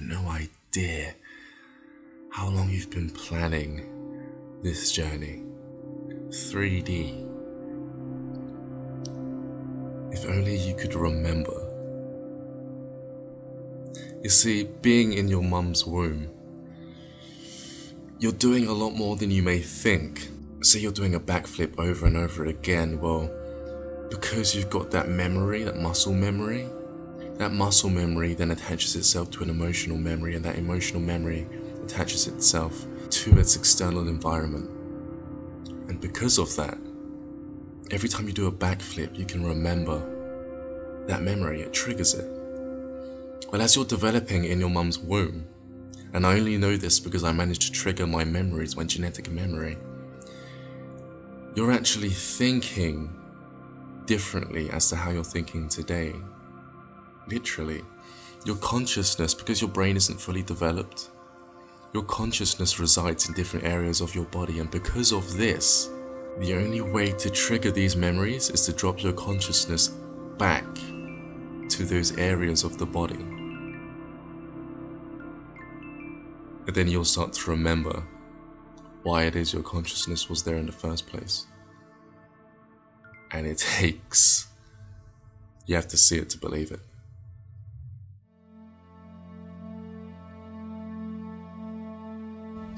no idea how long you've been planning this journey. 3D. If only you could remember. You see, being in your mum's womb, you're doing a lot more than you may think. So you're doing a backflip over and over again. Well, because you've got that memory, that muscle memory, that muscle memory then attaches itself to an emotional memory, and that emotional memory attaches itself to its external environment. And because of that, every time you do a backflip, you can remember that memory, it triggers it. Well, as you're developing in your mum's womb, and I only know this because I managed to trigger my memories, my genetic memory, you're actually thinking differently as to how you're thinking today literally. Your consciousness, because your brain isn't fully developed, your consciousness resides in different areas of your body, and because of this, the only way to trigger these memories is to drop your consciousness back to those areas of the body. And then you'll start to remember why it is your consciousness was there in the first place. And it takes, you have to see it to believe it.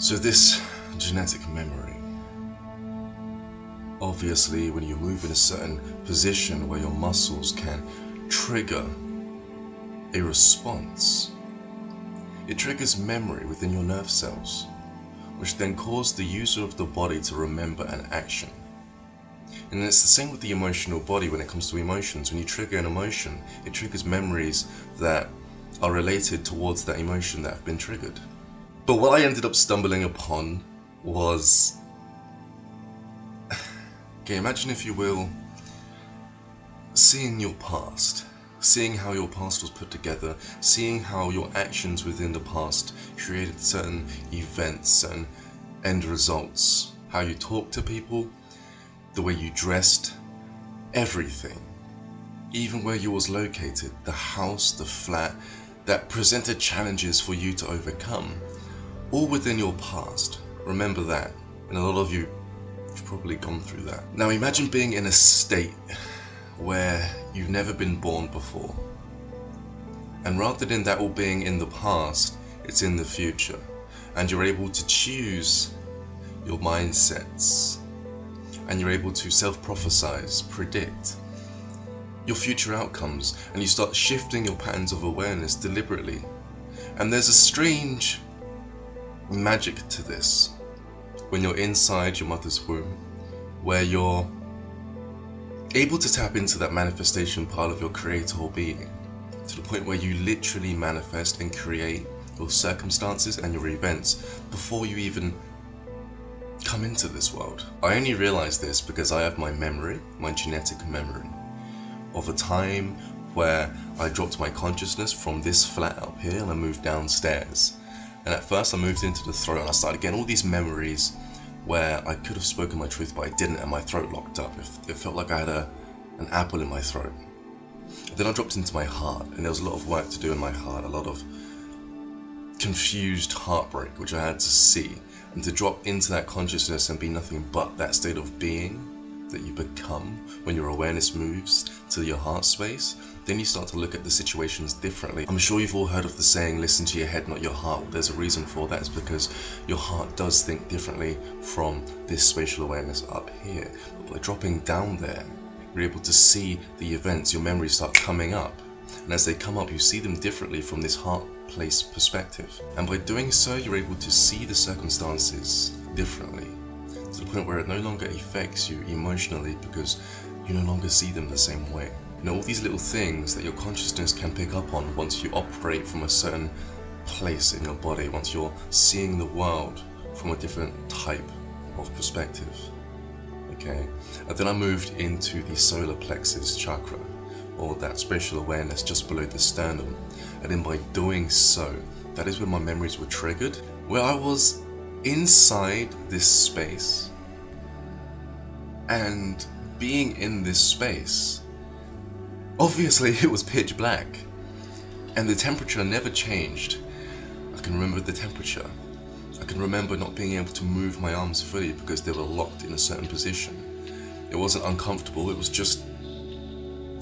So, this genetic memory, obviously, when you move in a certain position where your muscles can trigger a response, it triggers memory within your nerve cells, which then cause the user of the body to remember an action. And it's the same with the emotional body when it comes to emotions. When you trigger an emotion, it triggers memories that are related towards that emotion that have been triggered. But what I ended up stumbling upon was. Okay, imagine if you will, seeing your past, seeing how your past was put together, seeing how your actions within the past created certain events and end results, how you talked to people, the way you dressed, everything. Even where you was located, the house, the flat, that presented challenges for you to overcome all within your past. Remember that. And a lot of you have probably gone through that. Now imagine being in a state where you've never been born before. And rather than that all being in the past, it's in the future. And you're able to choose your mindsets. And you're able to self prophesize, predict your future outcomes. And you start shifting your patterns of awareness deliberately. And there's a strange magic to this when you're inside your mother's womb, where you're able to tap into that manifestation part of your creator being to the point where you literally manifest and create your circumstances and your events before you even come into this world. I only realize this because I have my memory, my genetic memory, of a time where I dropped my consciousness from this flat up here and I moved downstairs and at first I moved into the throat and I started getting all these memories where I could have spoken my truth but I didn't and my throat locked up. It felt like I had a, an apple in my throat. Then I dropped into my heart and there was a lot of work to do in my heart, a lot of confused heartbreak which I had to see and to drop into that consciousness and be nothing but that state of being that you become when your awareness moves to your heart space then you start to look at the situations differently. I'm sure you've all heard of the saying, listen to your head, not your heart. There's a reason for that. It's because your heart does think differently from this spatial awareness up here. But by dropping down there, you're able to see the events, your memories start coming up. And as they come up, you see them differently from this heart place perspective. And by doing so, you're able to see the circumstances differently to the point where it no longer affects you emotionally because you no longer see them the same way. You know, all these little things that your consciousness can pick up on once you operate from a certain place in your body, once you're seeing the world from a different type of perspective. Okay? And then I moved into the solar plexus chakra, or that spatial awareness just below the sternum. And then by doing so, that is when my memories were triggered, where I was inside this space. And being in this space, Obviously, it was pitch black, and the temperature never changed. I can remember the temperature. I can remember not being able to move my arms fully because they were locked in a certain position. It wasn't uncomfortable, it was just.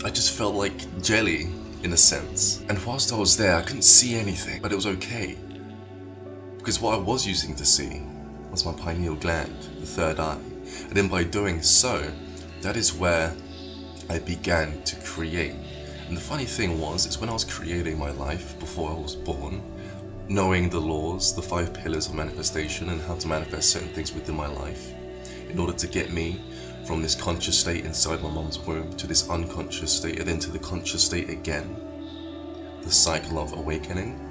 I just felt like jelly, in a sense. And whilst I was there, I couldn't see anything, but it was okay. Because what I was using to see was my pineal gland, the third eye. And then by doing so, that is where I began to create. And the funny thing was, is when I was creating my life before I was born, knowing the laws, the five pillars of manifestation, and how to manifest certain things within my life, in order to get me from this conscious state inside my mom's womb to this unconscious state, and then to the conscious state again, the cycle of awakening.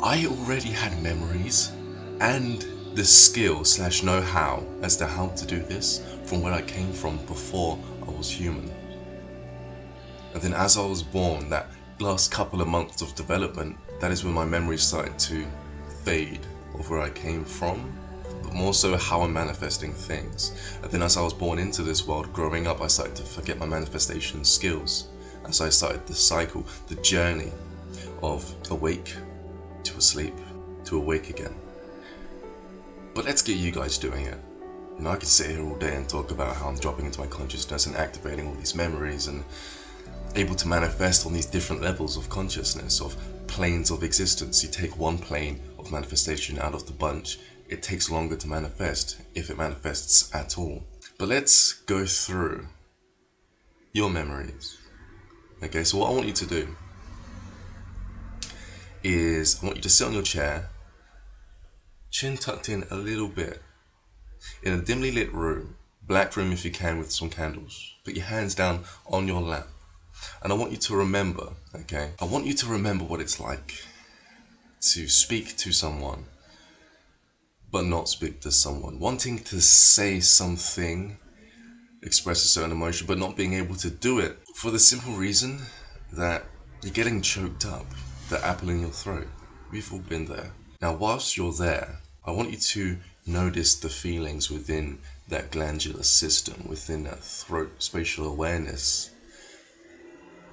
I already had memories and the skill slash know how as to how to do this from where I came from before I was human. And then as I was born, that last couple of months of development, that is when my memories started to fade of where I came from, but more so how I'm manifesting things. And then as I was born into this world, growing up, I started to forget my manifestation skills. As I started the cycle, the journey of awake to asleep to awake again. But let's get you guys doing it. You know, I could sit here all day and talk about how I'm dropping into my consciousness and activating all these memories and able to manifest on these different levels of consciousness, of planes of existence. You take one plane of manifestation out of the bunch, it takes longer to manifest, if it manifests at all. But let's go through your memories. Okay, so what I want you to do is I want you to sit on your chair chin tucked in a little bit, in a dimly lit room, black room if you can with some candles. Put your hands down on your lap. And I want you to remember, okay? I want you to remember what it's like to speak to someone, but not speak to someone. Wanting to say something, express a certain emotion, but not being able to do it for the simple reason that you're getting choked up, the apple in your throat. We've all been there. Now, whilst you're there, I want you to notice the feelings within that glandular system, within that throat spatial awareness.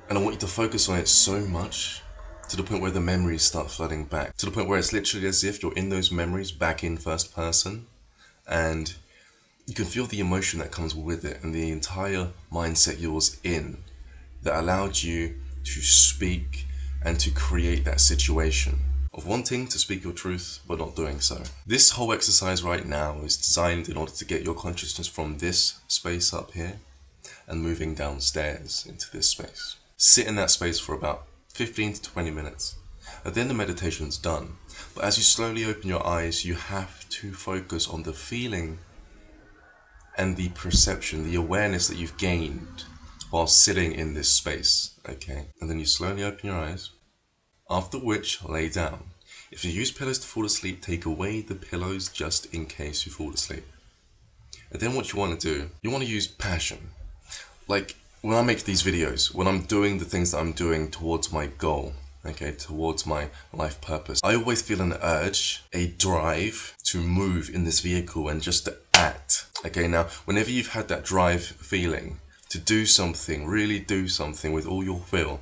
And I want you to focus on it so much to the point where the memories start flooding back, to the point where it's literally as if you're in those memories back in first person and you can feel the emotion that comes with it and the entire mindset you was in that allowed you to speak and to create that situation of wanting to speak your truth but not doing so. This whole exercise right now is designed in order to get your consciousness from this space up here and moving downstairs into this space. Sit in that space for about 15 to 20 minutes. And then the meditation's done. But as you slowly open your eyes, you have to focus on the feeling and the perception, the awareness that you've gained while sitting in this space. Okay? And then you slowly open your eyes after which, lay down. If you use pillows to fall asleep, take away the pillows just in case you fall asleep. And then what you want to do, you want to use passion. Like when I make these videos, when I'm doing the things that I'm doing towards my goal, okay, towards my life purpose, I always feel an urge, a drive to move in this vehicle and just to act. Okay, now, whenever you've had that drive feeling to do something, really do something with all your will,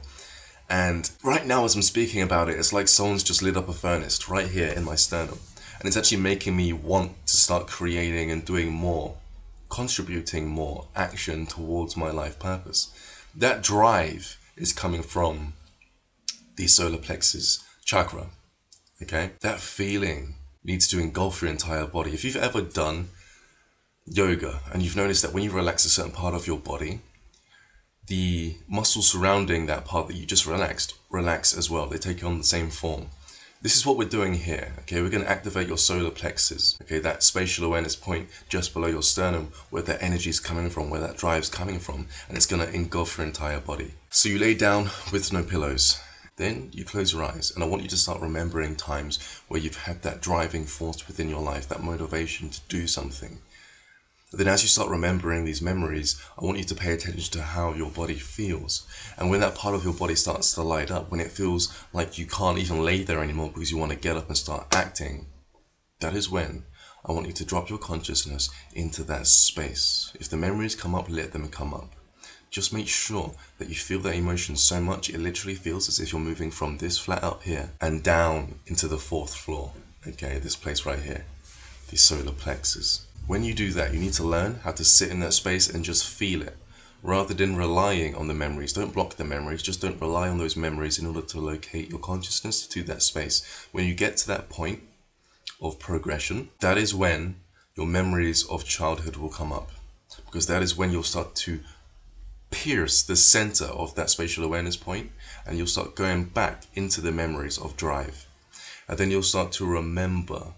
and right now, as I'm speaking about it, it's like someone's just lit up a furnace right here in my sternum. And it's actually making me want to start creating and doing more, contributing more action towards my life purpose. That drive is coming from the solar plexus chakra. Okay? That feeling needs to engulf your entire body. If you've ever done yoga and you've noticed that when you relax a certain part of your body, the muscles surrounding that part that you just relaxed relax as well. They take on the same form. This is what we're doing here, okay? We're going to activate your solar plexus, okay? That spatial awareness point just below your sternum where that energy is coming from, where that drive is coming from, and it's going to engulf your entire body. So you lay down with no pillows. Then you close your eyes, and I want you to start remembering times where you've had that driving force within your life, that motivation to do something. But then as you start remembering these memories, I want you to pay attention to how your body feels. And when that part of your body starts to light up, when it feels like you can't even lay there anymore because you want to get up and start acting, that is when I want you to drop your consciousness into that space. If the memories come up, let them come up. just make sure that you feel that emotion so much it literally feels as if you're moving from this flat up here and down into the fourth floor. Okay, this place right here, the solar plexus. When you do that, you need to learn how to sit in that space and just feel it rather than relying on the memories. Don't block the memories, just don't rely on those memories in order to locate your consciousness to that space. When you get to that point of progression, that is when your memories of childhood will come up because that is when you'll start to pierce the center of that spatial awareness point and you'll start going back into the memories of drive. And then you'll start to remember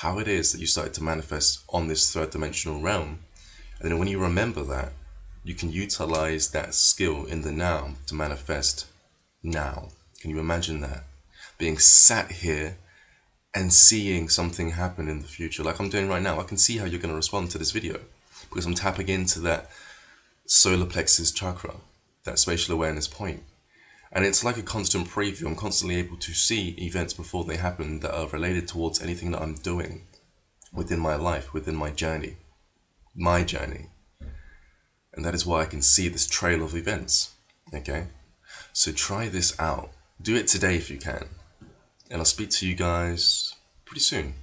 how it is that you started to manifest on this third dimensional realm. And then when you remember that, you can utilize that skill in the now to manifest now. Can you imagine that? Being sat here and seeing something happen in the future, like I'm doing right now. I can see how you're going to respond to this video because I'm tapping into that solar plexus chakra, that spatial awareness point. And it's like a constant preview. I'm constantly able to see events before they happen that are related towards anything that I'm doing within my life, within my journey, my journey. And that is why I can see this trail of events. Okay? So try this out. Do it today if you can. And I'll speak to you guys pretty soon.